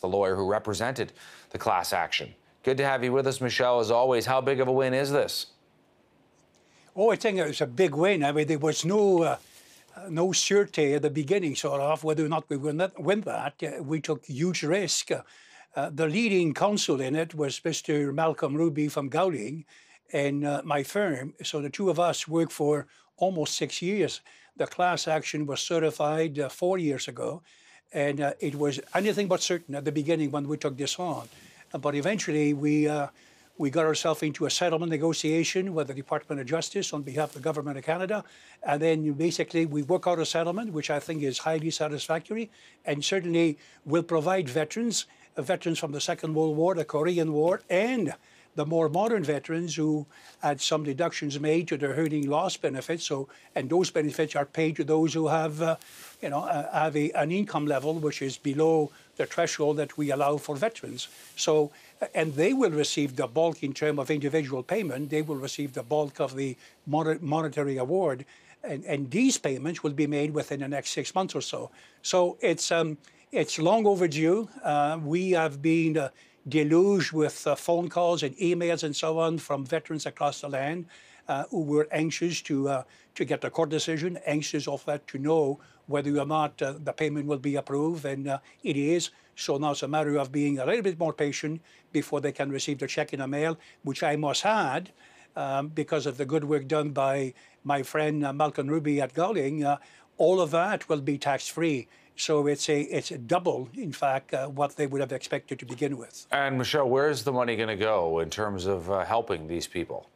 the lawyer who represented the class action. Good to have you with us, Michel, as always. How big of a win is this? Oh, I think it was a big win. I mean, there was no uh, no certainty at the beginning, sort of, whether or not we would win that. Uh, we took huge risk. Uh, the leading counsel in it was Mr. Malcolm Ruby from Gowling and uh, my firm. So the two of us worked for almost six years. The class action was certified uh, four years ago, and uh, it was anything but certain at the beginning when we took this on. but eventually, we we got ourselves into a settlement negotiation with the Department of Justice on behalf of the Government of Canada. And then basically we work out a settlement, which I think is highly satisfactory and certainly will provide veterans, uh, veterans from the Second World War, the Korean War, and the more modern veterans who had some deductions made to their hearing loss benefits. So, and those benefits are paid to those who have, uh, you know, uh, have a, an income level which is below the threshold that we allow for veterans. So, and they will receive the bulk in terms of individual payment. They will receive the bulk of the monetary award. And, and these payments will be made within the next six months or so. So it's um, it's long overdue. Uh, we have been uh, deluged with uh, phone calls and emails and so on from veterans across the land uh, who were anxious to uh, to get the court decision, anxious of that to know whether or not uh, the payment will be approved, and uh, it is. So now it's a matter of being a little bit more patient before they can receive the check in the mail, which I must add, um, because of the good work done by my friend uh, Malcolm Ruby at Gowling, all of that will be tax-free. So it's a it's a double, in fact, uh, what they would have expected to begin with. And Michel, where is the money going to go in terms of uh, helping these people?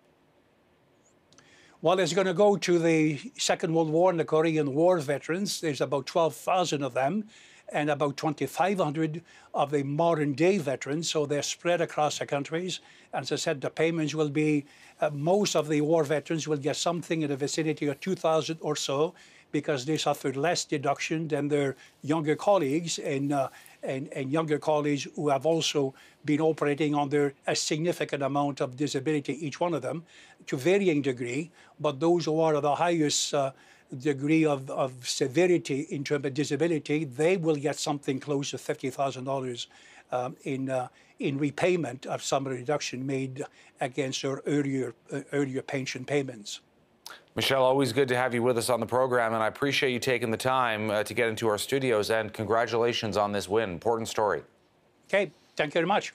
Well, it's going to go to the Second World War and the Korean War veterans. There's about 12,000 of them and about 2,500 of the modern day veterans. So they're spread across the countries. And as I said, the payments will be, uh, most of the war veterans will get something in the vicinity of 2,000 or so because they suffered less deduction than their younger colleagues and, uh, and, and, younger colleagues who have also been operating under a significant amount of disability, each one of them, to varying degree. But those who are of the highest uh, degree of, of severity in terms of disability, they will get something close to $50,000 um, in, uh, in repayment of some reduction made against their earlier, uh, earlier pension payments. Michel, always good to have you with us on the program, and I appreciate you taking the time uh, to get into our studios. And congratulations on this win. Important story. Okay, thank you very much.